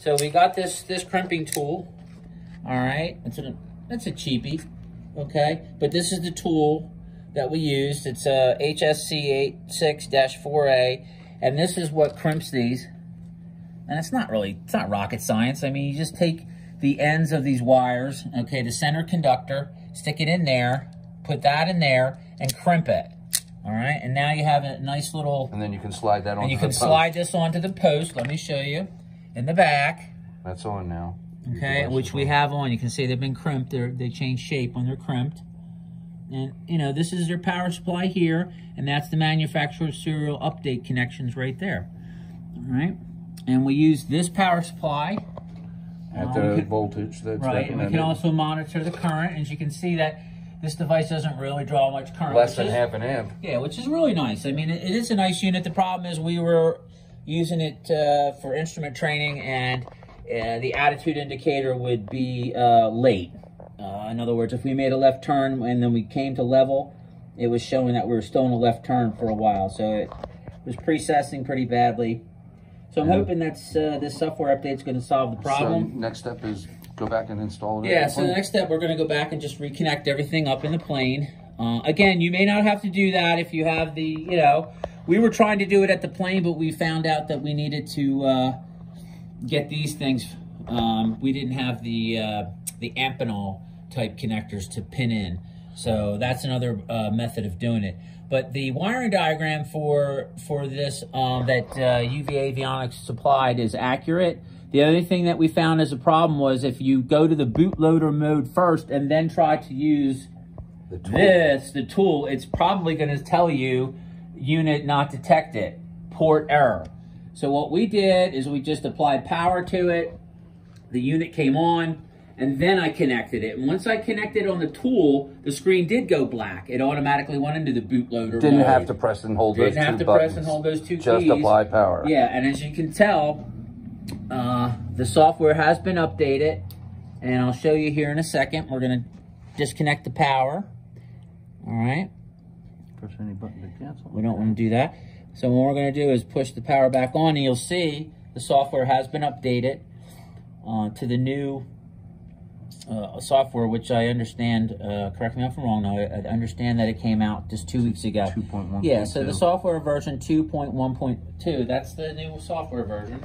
So we got this this crimping tool. All right, it's a it's a cheapie, okay. But this is the tool that we used. It's a HSC 86-4A, and this is what crimps these. And it's not really it's not rocket science. I mean, you just take the ends of these wires, okay, the center conductor, stick it in there, put that in there, and crimp it. All right, and now you have a nice little. And then you can slide that on. And you can slide this onto the post. Let me show you in the back. That's on now. Okay, which we have on. You can see they've been crimped. They're, they changed shape when they're crimped. And, you know, this is their power supply here, and that's the manufacturer serial update connections right there. All right, and we use this power supply. At uh, the can- voltage that's Right, and we can also monitor the current, as you can see that this device doesn't really draw much current. Less than is- half an amp. yeah, which is really nice. I mean, it, it is a nice unit. The problem is we were using it uh, for instrument training, and uh, the attitude indicator would be uh, late. Uh, in other words, if we made a left turn and then we came to level, it was showing that we were still in a left turn for a while. So it was precessing pretty badly. So I'm Yeah. hoping that's uh, this software update is going to solve the problem. So next step is go back and install it. Yeah, so the next step, we're going to go back and just reconnect everything up in the plane. Uh, again, you may not have to do that if you have the, you know, we were trying to do it at the plane, but we found out that we needed to uh, get these things. Um, we didn't have the uh, the Amphenol type connectors to pin in. So that's another uh, method of doing it. But the wiring diagram for for this um, that uh, uAvionix supplied is accurate. The other thing that we found as a problem was if you go to the bootloader mode first and then try to use The this, the tool, it's probably going to tell you unit not detected, port error. So what we did is we just applied power to it. The unit came on, and then I connected it. And once I connected on the tool, the screen did go black. It automatically went into the bootloader Didn't mode. have to press and hold Didn't those have to buttons. press and hold those two Just keys. apply power. Yeah, and as you can tell, uh, the software has been updated, and I'll show you here in a second. We're gonna disconnect the power. All right, Press any button to cancel. we don't want to do that. So what we're gonna do is push the power back on, and you'll see the software has been updated uh, to the new uh, software, which I understand. Uh, correct me if I'm wrong. Now I I understand that it came out just two weeks ago. 2.1. Yeah, so the software version 2.1.2, that's the new software version.